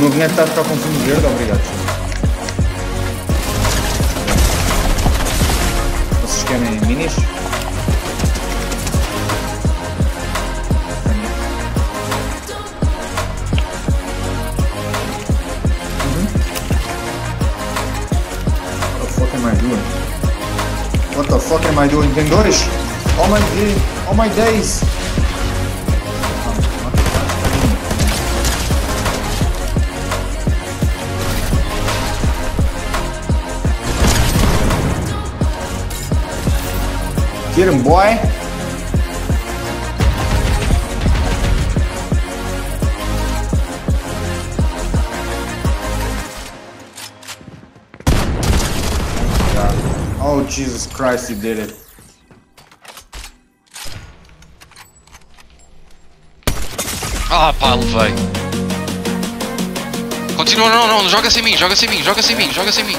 gabinete está a ficar com fundo verde, obrigado. Vocês querem minis? What the fuck am I doing? What the fuck am I doing? Tem dois? Oh my oh my days! Get him, boy! Oh Jesus Christ, he did it. Ah, pá, levei. Continua, não, não, joga sem mim, joga sem mim, joga sem mim, joga sem mim.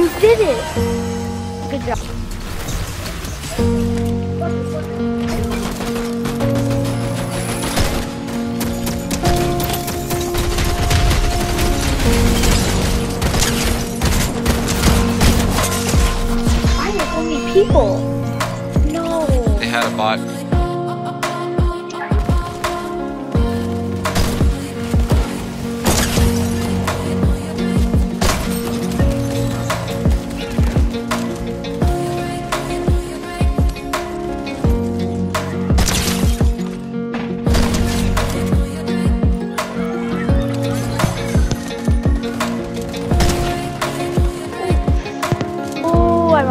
You did it! Good job. Why are many people? No. They had a bot.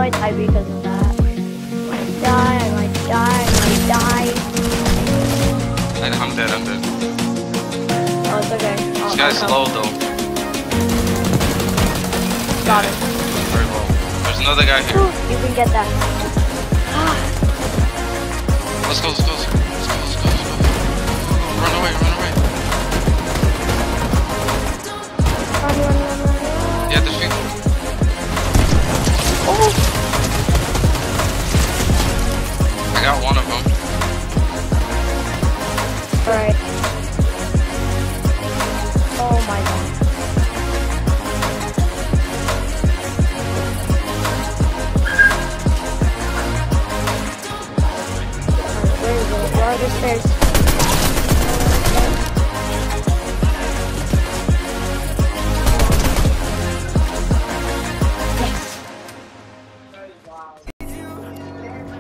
Might die because of that. I might die, I might die, I might die. I- I'm dead, I'm dead. Oh, it's okay. I'll, This guy's I'll low though. Got it. Very low. There's another guy here. You can get that. Let's go, let's go, let's go, let's go, let's go, let's go. Run away, run away.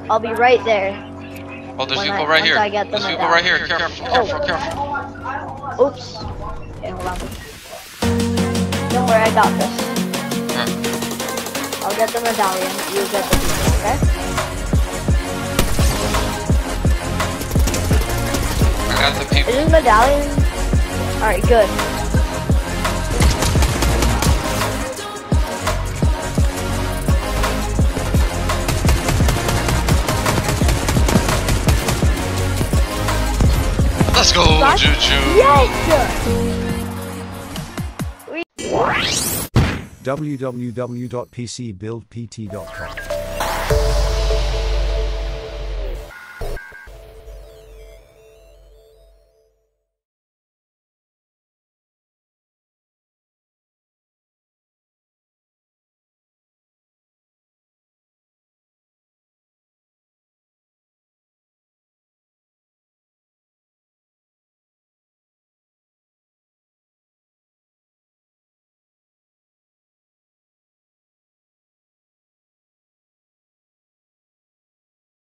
I'll be right there. Oh, there's people right here. I get them There's people right here. Careful, oh. careful, careful. Oops. Okay, hold on. Don't worry, I got this. Okay. I'll get the medallion. You get the people, okay? I got the people. Is this medallion? Alright, good. Let's go, What? Juju. Yes! www.pcbuildpt.com.